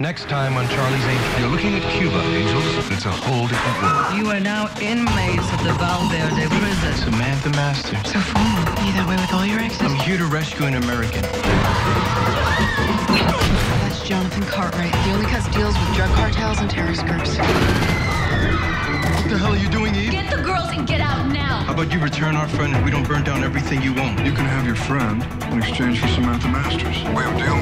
Next time on Charlie's Angels. You're looking at Cuba, Angels. It's a whole different world. You are now inmates of the Valverde prison. Samantha Masters. So formal. Be that way with all your exes? I'm here to rescue an American. That's Jonathan Cartwright. The only cuts deals with drug cartels and terrorist groups. What the hell are you doing, Eve? Get the girls and get out now. How about you return our friend and we don't burn down everything you own? You can have your friend in exchange for Samantha Masters. We have deal,